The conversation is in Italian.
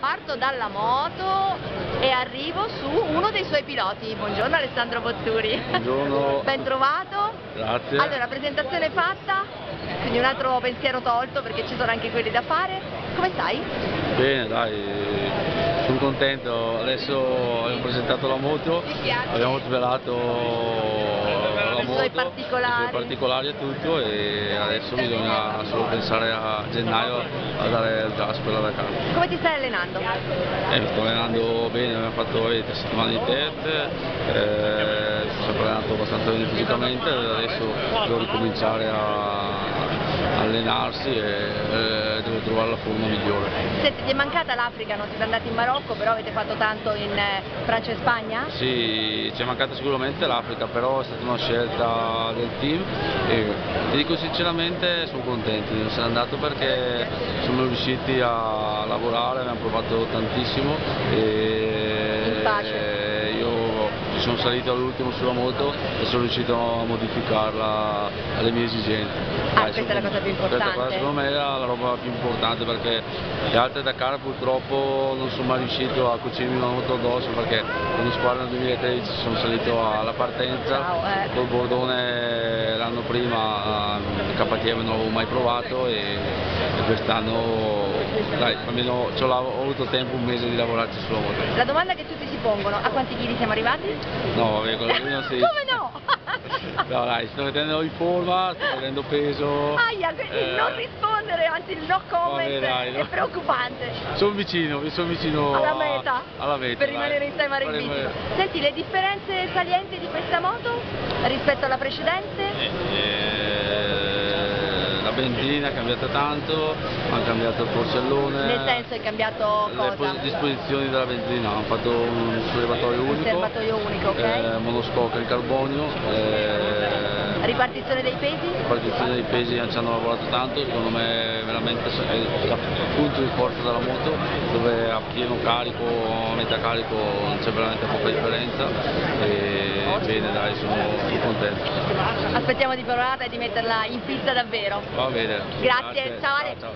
parto dalla moto e arrivo su uno dei suoi piloti. Buongiorno Alessandro Botturi. Buongiorno. Ben trovato. Grazie. Allora, presentazione fatta, quindi un altro pensiero tolto perché ci sono anche quelli da fare. Come stai? Bene, dai, sono contento. Adesso abbiamo presentato la moto, abbiamo svelato I suoi particolari. i suoi particolari e tutto e adesso bisogna solo pensare a gennaio a dare il gas per la Dakar. Come ti stai allenando? Eh, mi sto allenando bene, abbiamo fatto eh, tre settimane di test, eh, sono allenato abbastanza bene fisicamente e adesso devo ricominciare a allenarsi e eh, devo trovare la forma migliore. Senti, ti è mancata l'Africa, non siete andati in Marocco, però avete fatto tanto in eh, Francia e Spagna? Sì, ci è mancata sicuramente l'Africa, però è stata una scelta del team e ti dico sinceramente sono contenti di essere andato perché siamo riusciti a lavorare, abbiamo provato tantissimo e In pace. io ci sono salito all'ultimo sulla moto e sono riuscito a modificarla alle mie esigenze. Ah, Dai, questa è la cosa più questa importante. qua secondo me era la roba più importante perché le altre Dakar purtroppo non sono mai riuscito a cucirmi una moto addosso perché con lo squadra nel 2013 sono salito alla partenza, Ciao, eh. col Bordone l'anno prima il KTM non l'avevo mai provato e, e quest'anno dai, almeno ho, avuto tempo un mese di lavorarci sulla moto. La domanda che tutti si pongono, a quanti chili siamo arrivati? No, vabbè, quello lì non si Come no? No dai, sto vedendo in forma, sto prendendo peso. Aia, eh, non rispondere, anzi il no comment Vabbè, dai, è no. preoccupante. Sono vicino, mi sono vicino Alla a- meta, alla meta, per dai. rimanere in tema rimanere- Senti, le differenze salienti di questa moto rispetto alla precedente? Eh, la benzina è cambiata tanto, hanno cambiato il porcellone. Nel senso è cambiato le cosa? pos- disposizioni della benzina, hanno fatto un sollevatorio unico, serbatoio unico, ok. eh, monoscocca in carbonio, eh, Ripartizione dei pesi? partizione dei pesi ci hanno lavorato tanto, secondo me veramente è il punto di forza della moto dove a pieno carico a metà carico c'è veramente poca differenza e bene dai sono, contento. Aspettiamo di provarla e di metterla in pista davvero. Va bene. Grazie, ciao Ale. ciao.